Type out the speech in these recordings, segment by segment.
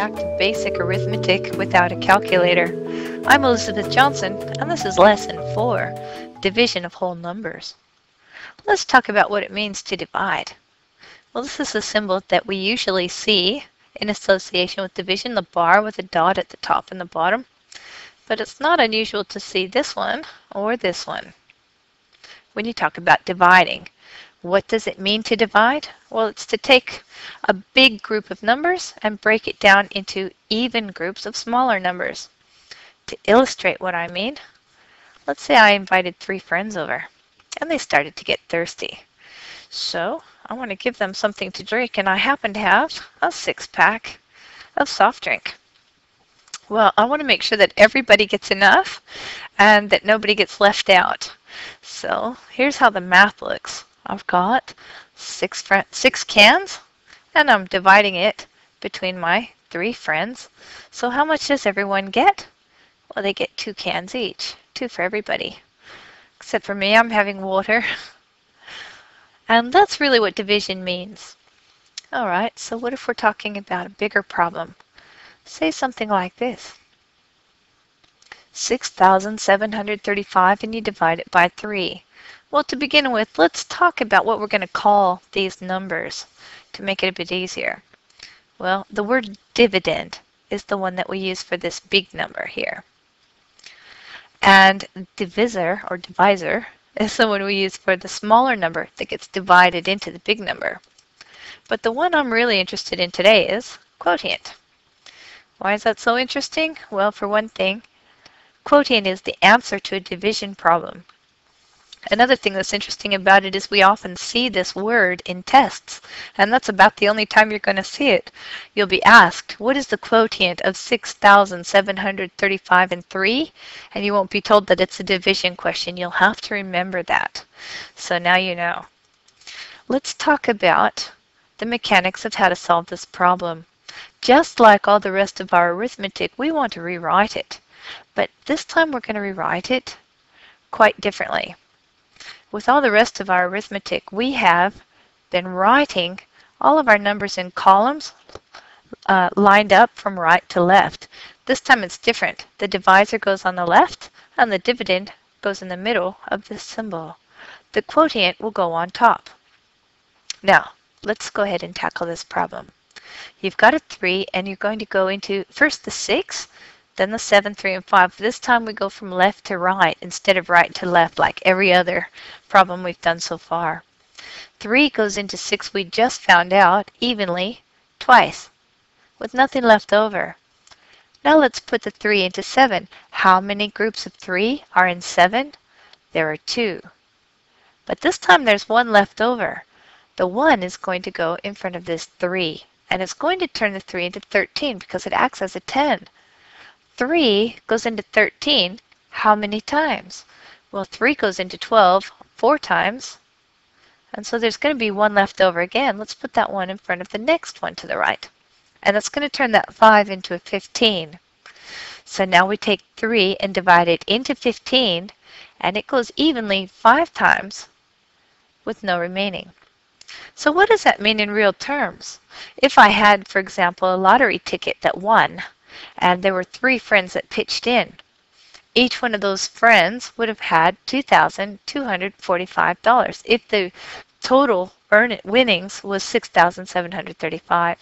back to basic arithmetic without a calculator. I'm Elizabeth Johnson, and this is lesson 4, division of whole numbers. Let's talk about what it means to divide. Well, this is a symbol that we usually see in association with division, the bar with a dot at the top and the bottom. But it's not unusual to see this one or this one when you talk about dividing. What does it mean to divide? Well, it's to take a big group of numbers and break it down into even groups of smaller numbers. To illustrate what I mean, let's say I invited three friends over and they started to get thirsty. So I want to give them something to drink and I happen to have a six pack of soft drink. Well, I want to make sure that everybody gets enough and that nobody gets left out. So here's how the math looks. I've got six, six cans and I'm dividing it between my three friends. So how much does everyone get? Well, they get two cans each, two for everybody. Except for me, I'm having water. and that's really what division means. All right, so what if we're talking about a bigger problem? Say something like this. 6,735 and you divide it by 3. Well, to begin with, let's talk about what we're going to call these numbers to make it a bit easier. Well, the word dividend is the one that we use for this big number here. And divisor or divisor is the one we use for the smaller number that gets divided into the big number. But the one I'm really interested in today is quotient. Why is that so interesting? Well, for one thing, quotient is the answer to a division problem. Another thing that's interesting about it is we often see this word in tests, and that's about the only time you're going to see it. You'll be asked, what is the quotient of 6,735 and 3? And you won't be told that it's a division question. You'll have to remember that. So now you know. Let's talk about the mechanics of how to solve this problem. Just like all the rest of our arithmetic, we want to rewrite it. But this time we're going to rewrite it quite differently. With all the rest of our arithmetic, we have been writing all of our numbers in columns uh, lined up from right to left. This time it's different. The divisor goes on the left and the dividend goes in the middle of this symbol. The quotient will go on top. Now, let's go ahead and tackle this problem. You've got a 3 and you're going to go into first the 6 then the 7, 3, and 5. This time we go from left to right instead of right to left like every other problem we've done so far. 3 goes into 6 we just found out evenly twice with nothing left over. Now let's put the 3 into 7. How many groups of 3 are in 7? There are 2. But this time there's 1 left over. The 1 is going to go in front of this 3 and it's going to turn the 3 into 13 because it acts as a 10. 3 goes into 13 how many times? Well, 3 goes into 12 four times. And so there's going to be one left over again. Let's put that one in front of the next one to the right. And that's going to turn that 5 into a 15. So now we take 3 and divide it into 15, and it goes evenly 5 times with no remaining. So what does that mean in real terms? If I had, for example, a lottery ticket that won, and there were three friends that pitched in. Each one of those friends would have had $2,245 if the total earn winnings was 6,735.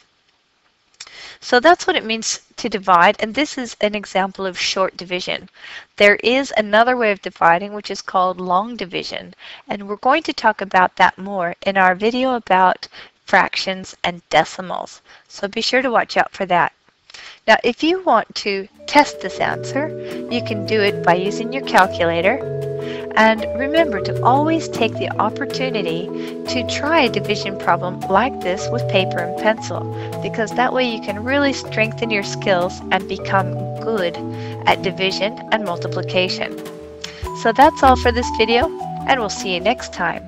So that's what it means to divide, and this is an example of short division. There is another way of dividing, which is called long division, and we're going to talk about that more in our video about fractions and decimals. So be sure to watch out for that. Now, if you want to test this answer, you can do it by using your calculator. And remember to always take the opportunity to try a division problem like this with paper and pencil, because that way you can really strengthen your skills and become good at division and multiplication. So that's all for this video, and we'll see you next time.